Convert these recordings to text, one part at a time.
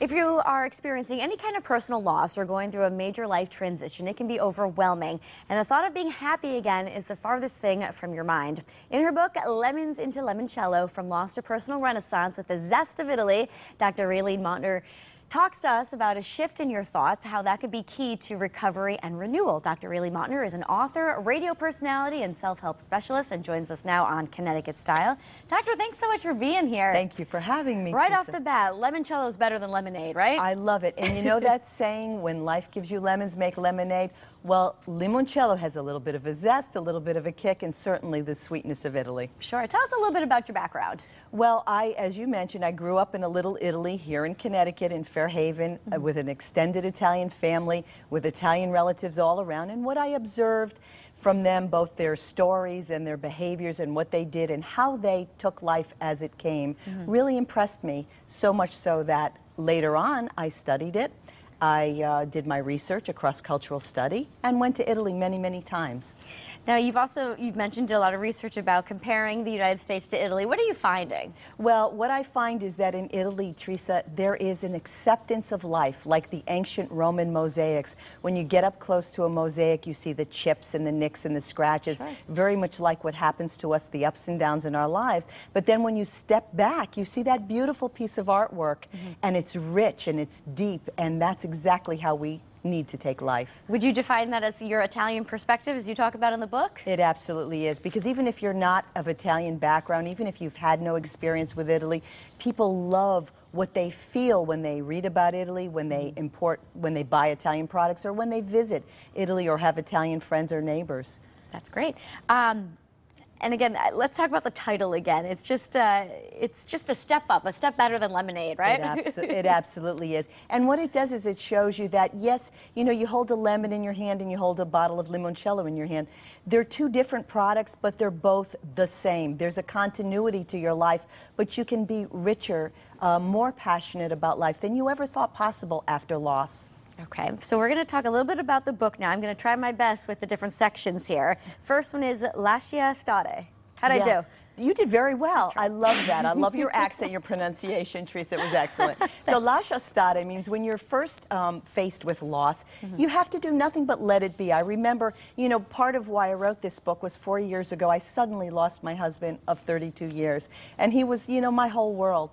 If you are experiencing any kind of personal loss or going through a major life transition, it can be overwhelming. And the thought of being happy again is the farthest thing from your mind. In her book, Lemons into Limoncello From Loss to Personal Renaissance with the Zest of Italy, Dr. Raeleen Mautner talks to us about a shift in your thoughts, how that could be key to recovery and renewal. Dr. Raeleen Mautner is an author, radio personality, and self-help specialist and joins us now on Connecticut Style. Doctor, thanks so much for being here. Thank you for having me. Right Teresa. off the bat, limoncello is better than lemonade, right? I love it. And you know that saying, when life gives you lemons, make lemonade? Well, limoncello has a little bit of a zest, a little bit of a kick, and certainly the sweetness of Italy. Sure. Tell us a little bit about your background. Well, I, as you mentioned, I grew up in a little Italy here in Connecticut, in Fairhaven, mm -hmm. with an extended Italian family, with Italian relatives all around. And what I observed from them, both their stories and their behaviors and what they did and how they took life as it came, mm -hmm. really impressed me. So much so that later on I studied it. I uh, did my research, a cross-cultural study, and went to Italy many, many times. Now, you've also, you've mentioned a lot of research about comparing the United States to Italy. What are you finding? Well, what I find is that in Italy, Teresa, there is an acceptance of life, like the ancient Roman mosaics. When you get up close to a mosaic, you see the chips and the nicks and the scratches, sure. very much like what happens to us, the ups and downs in our lives. But then when you step back, you see that beautiful piece of artwork, mm -hmm. and it's rich and it's deep, and that's exactly how we need to take life. Would you define that as your Italian perspective as you talk about in the book? It absolutely is because even if you're not of Italian background, even if you've had no experience with Italy, people love what they feel when they read about Italy, when they import, when they buy Italian products, or when they visit Italy or have Italian friends or neighbors. That's great. Um, and again, uh, let's talk about the title again. It's just, uh, it's just a step up, a step better than lemonade, right? It, abso it, absolutely is. And what it does is it shows you that, yes, you know, you hold a lemon in your hand and you hold a bottle of limoncello in your hand. They're two different products, but they're both the same. There's a continuity to your life, but you can be richer, uh, more passionate about life than you ever thought possible after loss. Okay, so we're going to talk a little bit about the book now. I'm going to try my best with the different sections here. First one is Lascia Stare. How'd yeah. I do? You did very well. I love that. I love your accent, your pronunciation, Teresa. It was excellent. So, lascia stare means when you're first um, faced with loss, mm -hmm. you have to do nothing but let it be. I remember, you know, part of why I wrote this book was four years ago, I suddenly lost my husband of 32 years. And he was, you know, my whole world.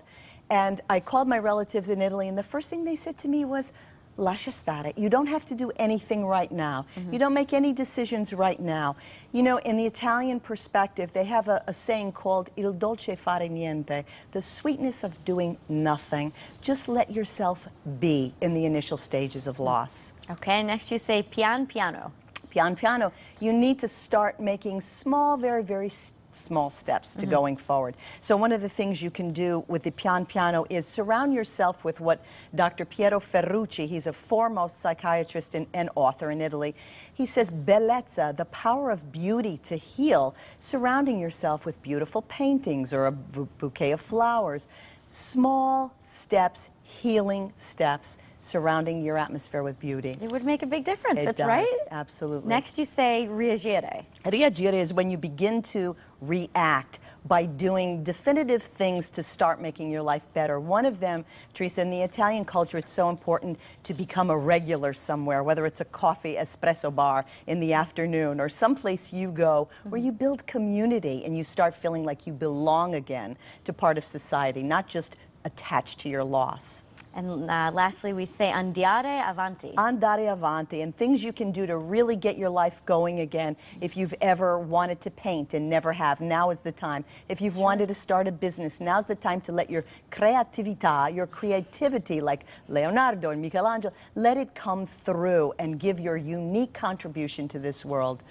And I called my relatives in Italy, and the first thing they said to me was, lascia stare. You don't have to do anything right now. Mm -hmm. You don't make any decisions right now. You know, in the Italian perspective, they have a, a, saying called il dolce fare niente, the sweetness of doing nothing. Just let yourself be in the initial stages of loss. Okay, next you say pian piano. Pian piano. You need to start making small, very, very small steps to mm -hmm. going forward. So one of the things you can do with the pian piano is surround yourself with what Dr. Piero Ferrucci, he's a foremost psychiatrist and, and author in Italy, he says bellezza, the power of beauty to heal, surrounding yourself with beautiful paintings or a bouquet of flowers. Small steps, healing steps surrounding your atmosphere with beauty. It would make a big difference, it that's does, right. Absolutely. Next you say reagire. Reagire is when you begin to react by doing definitive things to start making your life better. One of them, Teresa, in the Italian culture, it's so important to become a regular somewhere, whether it's a coffee espresso bar in the afternoon or someplace you go where you build community and you start feeling like you belong again to part of society, not just attached to your loss. And uh, lastly, we say andare avanti. Andare avanti, and things you can do to really get your life going again. If you've ever wanted to paint and never have, now is the time. If you've sure. wanted to start a business, now's the time to let your creativita, your creativity, like Leonardo and Michelangelo, let it come through and give your unique contribution to this world.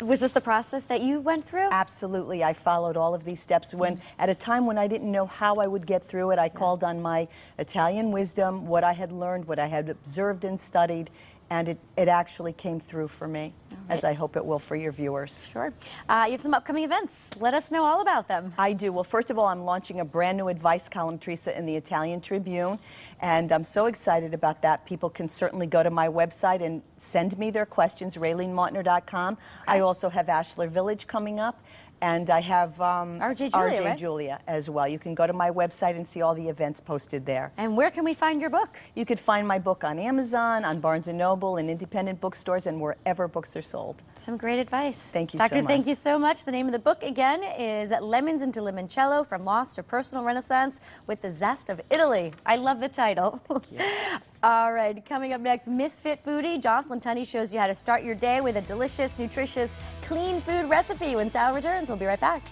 Was this the process that you went through? Absolutely. I followed all of these steps when, mm at a time when I didn't know how I would get through it, I yeah. called on my Italian wisdom, what I had learned, what I had observed and studied, and it, it actually came through for me, right. as I hope it will for your viewers. Sure. Uh, you have some upcoming events. Let us know all about them. I do. Well, first of all, I'm launching a brand new advice column, Teresa, in the Italian Tribune, and I'm so excited about that. People can certainly go to my website and send me their questions, raeleenmautner.com. Okay. I also have Ashlar Village coming up, And I have um, RJ Julia, RJ right? Julia as well. You can go to my website and see all the events posted there. And where can we find your book? You could find my book on Amazon, on Barnes & Noble, in independent bookstores, and wherever books are sold. Some great advice. Thank you Doctor, so much. thank you so much. The name of the book again is Lemons into Limoncello From Lost to Personal Renaissance with the Zest of Italy. I love the title. All right, coming up next, Misfit Foodie. Jocelyn Tunney shows you how to start your day with a delicious, nutritious, clean food recipe. When style returns, we'll be right back.